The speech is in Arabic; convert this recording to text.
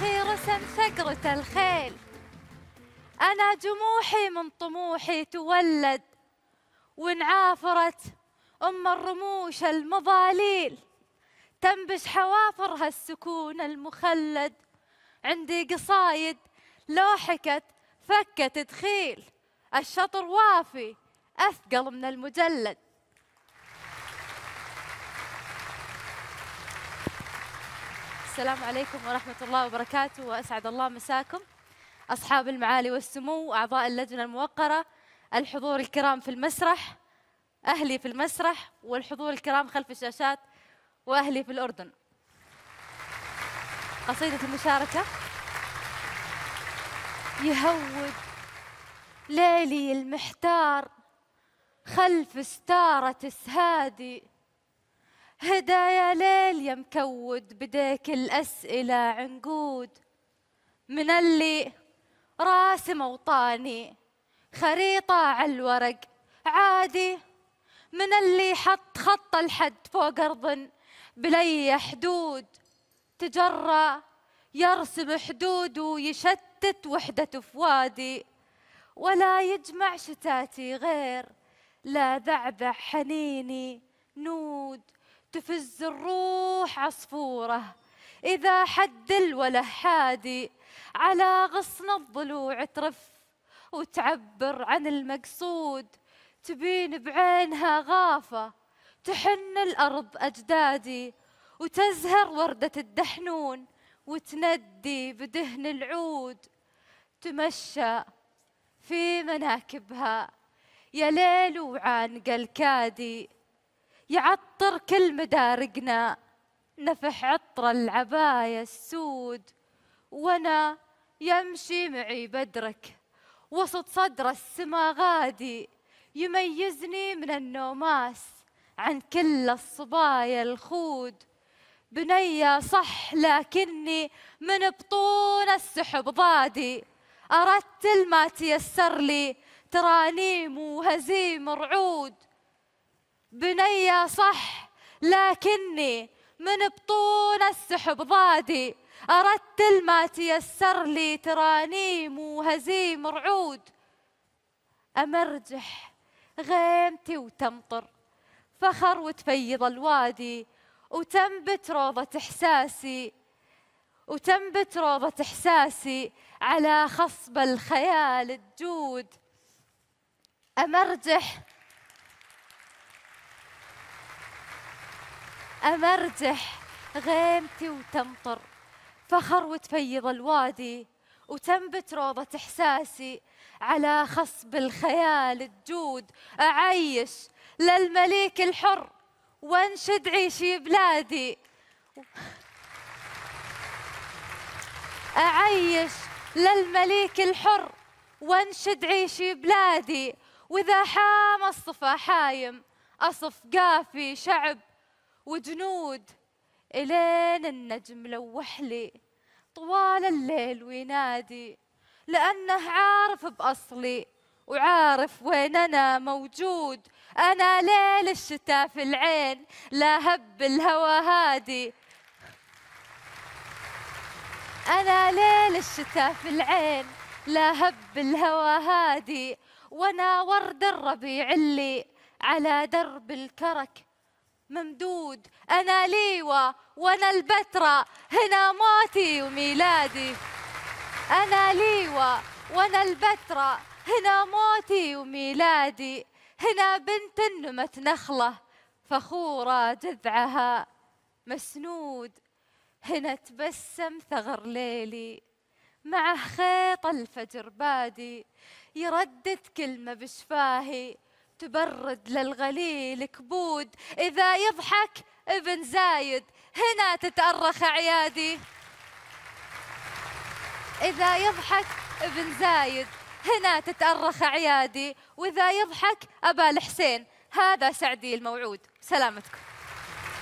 فرسا ثقرة الخيل. أنا جموحي من طموحي تولد وانعافرت أم الرموش المضاليل تنبش حوافرها السكون المخلد. عندي قصايد لو حكت فكت تخيل الشطر وافي أثقل من المجلد. السلام عليكم ورحمة الله وبركاته وأسعد الله مساكم. أصحاب المعالي والسمو أعضاء اللجنة الموقرة الحضور الكرام في المسرح أهلي في المسرح والحضور الكرام خلف الشاشات وأهلي في الأردن. قصيدة المشاركة. يهود ليلي المحتار خلف ستارة سهادي هدايا ليل يا مكود بديك الأسئلة عنقود. من اللي راسم أوطاني خريطة على الورق عادي. من اللي حط خط الحد فوق أرض بلي حدود. تجرى يرسم حدود ويشتت وحدة في وادي ولا يجمع شتاتي غير لا ذعذع حنيني نود. تفز الروح عصفوره إذا حد الوله حادي على غصن الضلوع ترف وتعبر عن المقصود تبين بعينها غافة تحن الأرض أجدادي وتزهر وردة الدحنون وتندي بدهن العود تمشى في مناكبها يا ليل وعانق الكادي. يعطر كل مدارقنا نفح عطر العباية السود. وأنا يمشي معي بدرك وسط صدر السما غادي. يميزني من النوماس عن كل الصبايا الخود. بنية صح لكني من بطون السحب ضادي. أرتل ما تيسر لي ترانيم وهزيم رعود. بنية صح لكني من بطون السحب ضادي. أرتل ما تيسر لي ترانيم وهزيم رعود. أمرجح غيمتي وتمطر فخر وتفيض الوادي. وتنبت روضة إحساسي وتنبت روضة إحساسي على خصب الخيال الجود. أمرجح أمرجح غيمتي وتمطر فخر وتفيض الوادي وتنبت روضة إحساسي على خصب الخيال الجود. أعيش للمليك الحر وأنشد عيشي بلادي. أعيش للمليك الحر وأنشد عيشي بلادي. وإذا حام الصفا حايم أصف قافي شعب وجنود. إلين النجم لوح لي طوال الليل وينادي لأنه عارف بأصلي وعارف وين أنا موجود. أنا ليل الشتاء في العين لا هب الهوى هادي. أنا ليل الشتاء في العين لا هب الهوى هادي. وأنا ورد الربيع اللي على درب الكرك ممدود أنا ليوة وأنا البتراء هنا موتي وميلادي أنا ليوة وأنا البتراء هنا موتي وميلادي هنا بنت نمت نخلة فخورة جذعها. مسنود هنا تبسم ثغر ليلي. مع خيط الفجر بادي يردد كلمة بشفاهي. تبرد للغليل كبود. إذا يضحك ابن زايد هنا تتأرخ عيادي. إذا يضحك ابن زايد هنا تتأرخ عيادي. وإذا يضحك أبا الحسين هذا سعدي الموعود. سلامتكم.